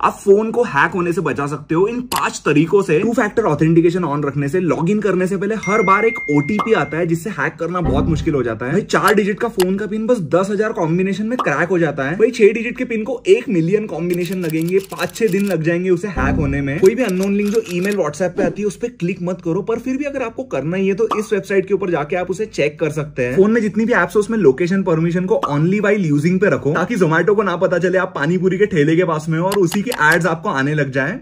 आप फ़ोन को हैक होने से बचा सकते हो। इन पाँच तरीकों से टू फैक्टर ऑथेंटिकेशन ऑन रखने से लॉग इन करने से पहले हर बार एक ओटीपी आता है, जिससे हैक करना बहुत मुश्किल हो जाता है। भाई, चार डिजिट का फ़ोन का पिन बस दस हज़ार कॉम्बिनेशन में क्रैक हो जाता है। भाई, छह डिजिट के पिन को एक मिलियन कॉम्बिनेशन लगेंगे, पाँच छह दिन लग जाएँगे उसे हैक होने में। कोई भी अननोन लिंक जो ईमेल व्हाट्सएप पे आती है, उस पर क्लिक मत करो। पर फिर भी अगर आपको करना ही है तो इस वेबसाइट के ऊपर जाके आप उसे चेक कर सकते हैं। फ़ोन में जितनी भी एप्स है, उसमें लोकेशन परमिशन को ऑनली वाइल यूजिंग पे रखो, ताकि जोमेटो को ना पता चले आप पानीपुरी के ठेले के पास में हो और उसी के एड्स आपको आने लग जाए।